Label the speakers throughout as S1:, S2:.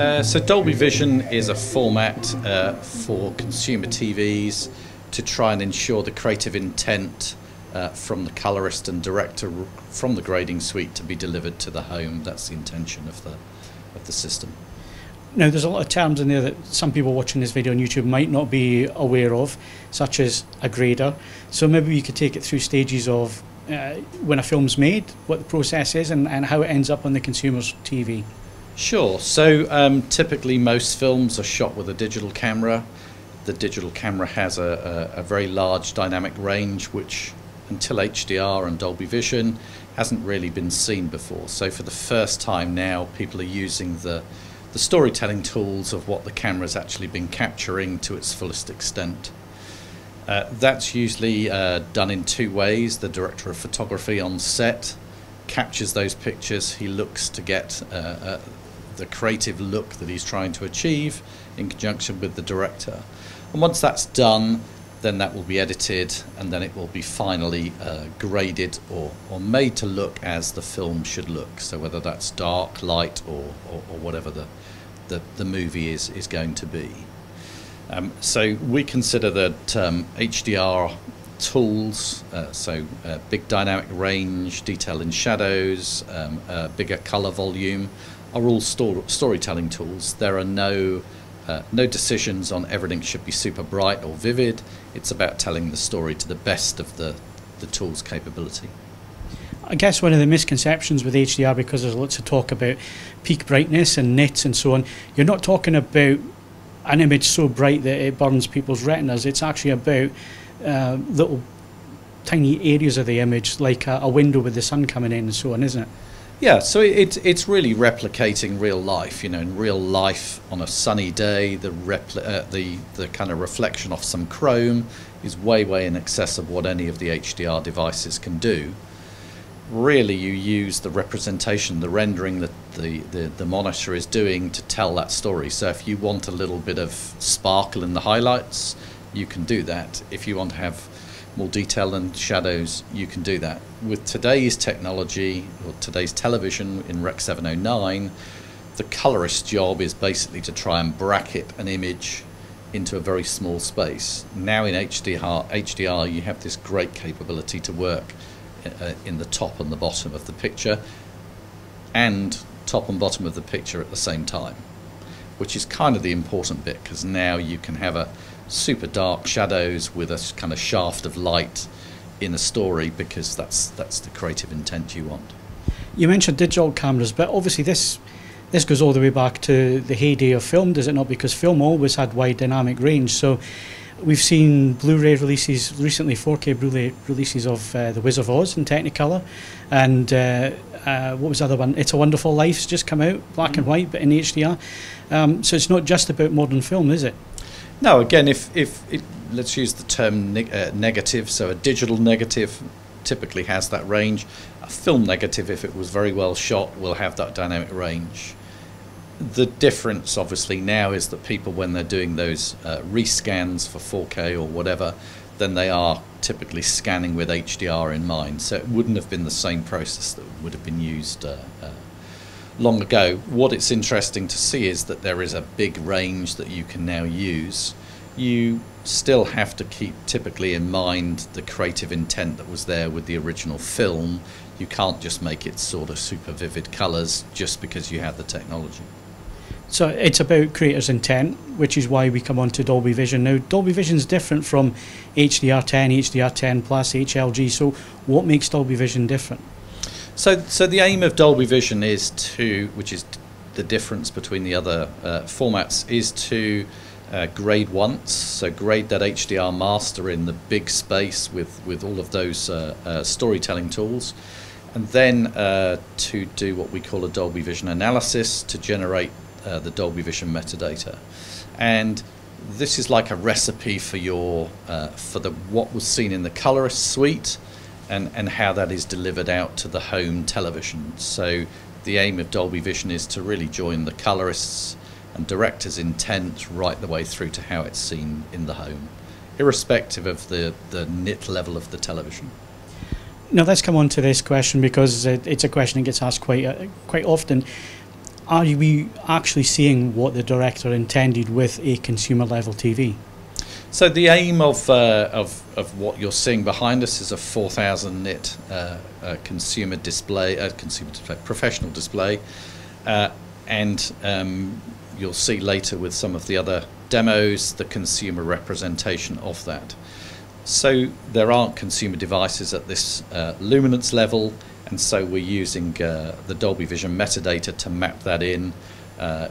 S1: Uh, so Dolby Vision is a format uh, for consumer TVs to try and ensure the creative intent uh, from the colorist and director from the grading suite to be delivered to the home. That's the intention of the of the system.
S2: Now, there's a lot of terms in there that some people watching this video on YouTube might not be aware of, such as a grader. So maybe you could take it through stages of uh, when a film's made, what the process is, and, and how it ends up on the consumer's TV.
S1: Sure. So um, typically, most films are shot with a digital camera. The digital camera has a, a, a very large dynamic range, which until HDR and Dolby Vision hasn't really been seen before. So for the first time now, people are using the the storytelling tools of what the camera's actually been capturing to its fullest extent. Uh, that's usually uh, done in two ways. The director of photography on set captures those pictures. He looks to get uh, uh the creative look that he's trying to achieve in conjunction with the director. And once that's done, then that will be edited and then it will be finally uh, graded or, or made to look as the film should look. So whether that's dark, light, or, or, or whatever the, the, the movie is, is going to be. Um, so we consider that um, HDR tools, uh, so uh, big dynamic range, detail in shadows, um, uh, bigger color volume, are all sto storytelling tools. There are no uh, no decisions on everything should be super bright or vivid. It's about telling the story to the best of the, the tool's capability.
S2: I guess one of the misconceptions with HDR, because there's lots of talk about peak brightness and nits and so on, you're not talking about an image so bright that it burns people's retinas. It's actually about uh, little tiny areas of the image, like a, a window with the sun coming in and so on, isn't it?
S1: Yeah, so it, it's really replicating real life. You know, in real life, on a sunny day, the uh, the the kind of reflection off some chrome is way way in excess of what any of the HDR devices can do. Really, you use the representation, the rendering that the, the, the monitor is doing to tell that story. So if you want a little bit of sparkle in the highlights, you can do that. If you want to have more detail and shadows, you can do that. With today's technology, or today's television in Rec 709, the colorist's job is basically to try and bracket an image into a very small space. Now in HDR, HDR you have this great capability to work uh, in the top and the bottom of the picture and top and bottom of the picture at the same time, which is kind of the important bit because now you can have a super dark shadows with a kind of shaft of light in a story because that's that's the creative intent you want.
S2: You mentioned digital cameras, but obviously this this goes all the way back to the heyday of film, does it not? Because film always had wide dynamic range. So we've seen Blu-ray releases recently, 4K Blu-ray releases of uh, The Wizard of Oz in Technicolor, and uh, uh, what was the other one? It's a Wonderful Life's just come out, black mm. and white, but in HDR. Um, so it's not just about modern film, is it?
S1: No, again, if, if it, let's use the term neg uh, negative, so a digital negative typically has that range. A film negative, if it was very well shot, will have that dynamic range. The difference, obviously, now is that people, when they're doing those uh, rescans for 4K or whatever, then they are typically scanning with HDR in mind. So it wouldn't have been the same process that would have been used uh, uh, long ago. What it's interesting to see is that there is a big range that you can now use. You still have to keep typically in mind the creative intent that was there with the original film. You can't just make it sort of super vivid colours just because you have the technology.
S2: So it's about creator's intent, which is why we come on to Dolby Vision. Now, Dolby Vision is different from HDR10, HDR10 Plus, HLG. So, what makes Dolby Vision different?
S1: So, so the aim of Dolby Vision is to, which is the difference between the other uh, formats, is to uh, grade once. So grade that HDR master in the big space with with all of those uh, uh storytelling tools, and then uh, to do what we call a Dolby Vision analysis to generate uh, the Dolby Vision metadata, and this is like a recipe for your for the what was seen in the colorist suite and, and how that is delivered out to the home television. So the aim of Dolby Vision is to really join the colorists and directors' intent right the way through to how it's seen in the home, irrespective of the, the nit level of the television.
S2: Now let's come on to this question because it's a question that gets asked quite uh, quite often. are we actually seeing what the director intended with a consumer level TV?
S1: So the aim of, uh, of, of what you're seeing behind us is a 4,000 nit uh, uh, consumer display, uh, consumer display, professional display, uh, and um, you'll see later with some of the other demos the consumer representation of that. So there aren't consumer devices at this uh, luminance level, and so we're using the Dolby Vision metadata to map that in.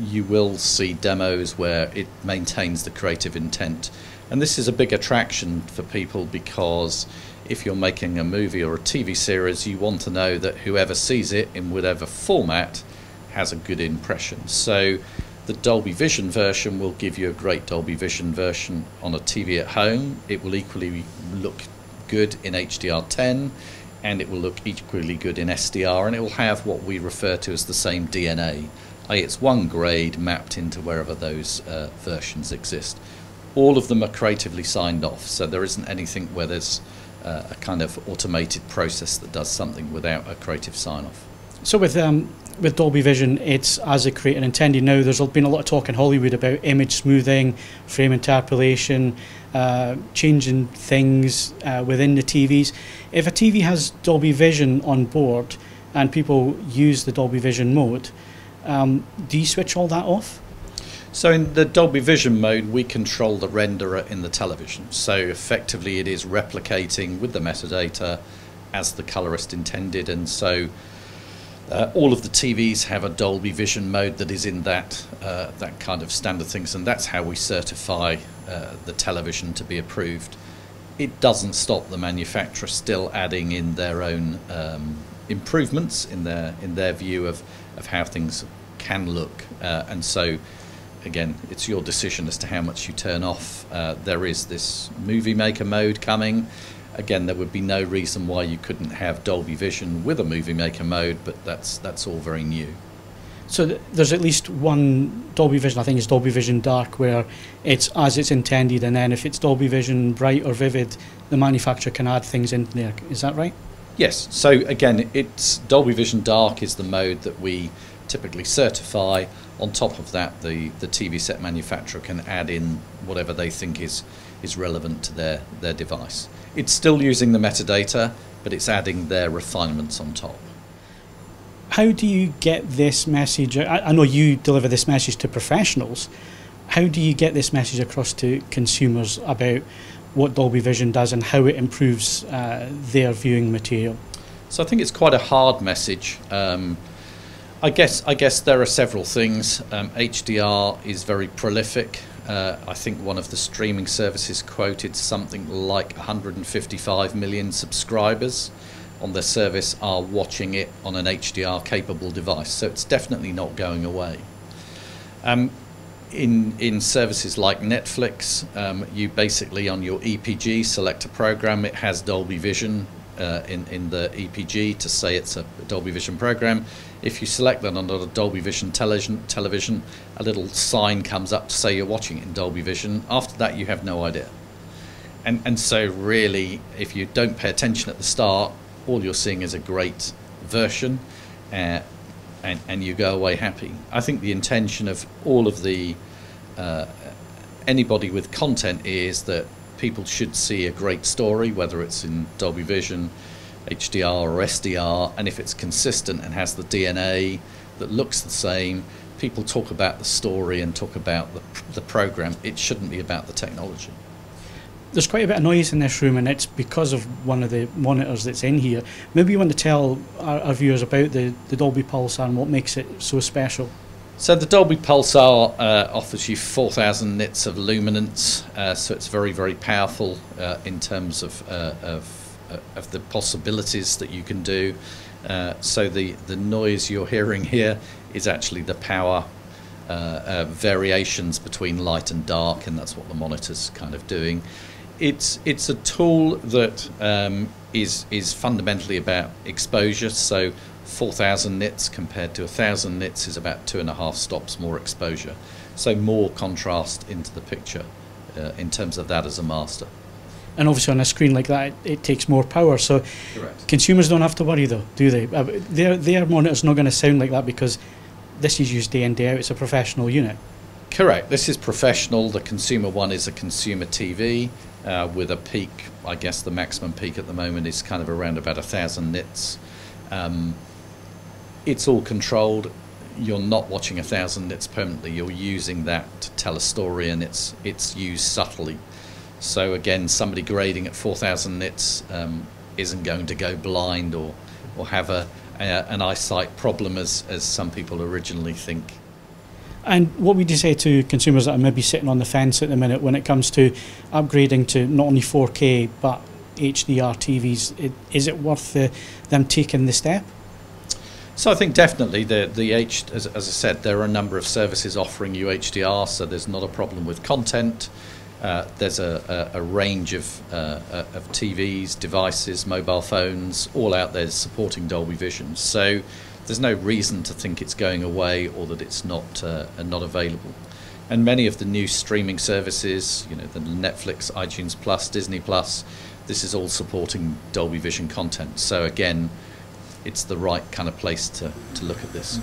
S1: You will see demos where it maintains the creative intent and this is a big attraction for people because if you're making a movie or a TV series, you want to know that whoever sees it in whatever format has a good impression. So the Dolby Vision version will give you a great Dolby Vision version on a TV at home. It will equally look good in HDR10 and it will look equally good in SDR and it will have what we refer to as the same DNA. It's one grade mapped into wherever those uh, versions exist all of them are creatively signed off. So there isn't anything where there's uh, a kind of automated process that does something without a creative sign off.
S2: So with um, with Dolby Vision, it's as a creator intended. Now, there's been a lot of talk in Hollywood about image smoothing, frame interpolation, uh, changing things uh, within the TVs. If a TV has Dolby Vision on board and people use the Dolby Vision mode, um, do you switch all that off?
S1: So in the Dolby Vision mode, we control the renderer in the television. So effectively it is replicating with the metadata as the colorist intended. And so uh, all of the TVs have a Dolby Vision mode that is in that, uh, that kind of standard things. And that's how we certify uh, the television to be approved. It doesn't stop the manufacturer still adding in their own um, improvements in their, in their view of, of how things can look. Uh, and so again, it's your decision as to how much you turn off. Uh, there is this movie maker mode coming. Again, there would be no reason why you couldn't have Dolby Vision with a movie maker mode, but that's that's all very new.
S2: So th there's at least one Dolby Vision, I think it's Dolby Vision Dark, where it's as it's intended, and then if it's Dolby Vision Bright or Vivid, the manufacturer can add things in there. Is that right?
S1: Yes. So again, it's Dolby Vision Dark is the mode that we typically certify. On top of that, the, the TV set manufacturer can add in whatever they think is, is relevant to their, their device. It's still using the metadata, but it's adding their refinements on top.
S2: How do you get this message? I, I know you deliver this message to professionals. How do you get this message across to consumers about what Dolby Vision does and how it improves uh, their viewing material?
S1: So I think it's quite a hard message. Um, I guess I guess there are several things. Um, HDR is very prolific. Uh, I think one of the streaming services quoted something like 155 million subscribers on their service are watching it on an HDR capable device. So it's definitely not going away. Um, in in services like Netflix, um, you basically on your EPG select a program. It has Dolby Vision uh, in in the EPG to say it's a Dolby Vision program. If you select that on a Dolby Vision television, television, a little sign comes up to say you're watching it in Dolby Vision. After that, you have no idea. And and so really, if you don't pay attention at the start, all you're seeing is a great version, uh, and and you go away happy. I think the intention of all of the uh, anybody with content is that people should see a great story, whether it's in Dolby Vision, HDR, or SDR, and if it's consistent and has the DNA that looks the same, people talk about the story and talk about the, the program. It shouldn't be about the technology.
S2: There's quite a bit of noise in this room, and it's because of one of the monitors that's in here. Maybe you want to tell our, our viewers about the, the Dolby Pulsar and what makes it so special.
S1: So the Dolby Pulsar uh, offers you 4,000 nits of luminance, uh, so it's very, very powerful uh, in terms of, uh, of, uh, of the possibilities that you can do. Uh, so the, the noise you're hearing here is actually the power variations between light and dark, and that's what the monitor's kind of doing. It's, it's a tool that um, is is fundamentally about exposure. So 4,000 nits compared to 1,000 nits is about two and a half stops more exposure. So more contrast into the picture uh, in terms of that as a master.
S2: And obviously on a screen like that, it, it takes more power. So
S1: Correct.
S2: consumers don't have to worry though, do they? Uh, their, their monitor's not going to sound like that because this is used day in day out. It's a professional unit.
S1: Correct. This is professional. The consumer one is a consumer TV uh, with a peak. I guess the maximum peak at the moment is kind of around about a thousand nits. Um, it's all controlled. You're not watching a thousand nits permanently. You're using that to tell a story, and it's it's used subtly. So again, somebody grading at 4,000 nits um, isn't going to go blind or or have a, a an eyesight problem as as some people originally think.
S2: And what would you say to consumers that are maybe sitting on the fence at the minute when it comes to upgrading to not only 4K but HDR TVs? Is it worth the, them taking the step?
S1: So I think definitely the the H as, as I said there are a number of services offering you HDR, so there's not a problem with content. Uh, there's a, a, a range of, uh, uh of TVs, devices, mobile phones, all out there supporting Dolby Vision. So there's no reason to think it's going away or that it's not uh, not available. And many of the new streaming services, you know, the Netflix, iTunes Plus, Disney Plus, this is all supporting Dolby Vision content. So again, it's the right kind of place to, to look at this.